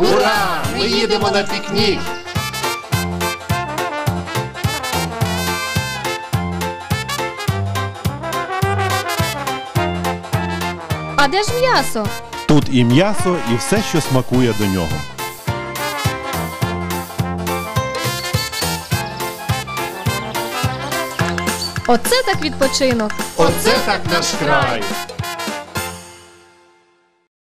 Ура! Ми їдемо на пікнік! А де ж м'ясо? Тут і м'ясо, і все, що смакує до нього. Оце так відпочинок. Оце так наш край!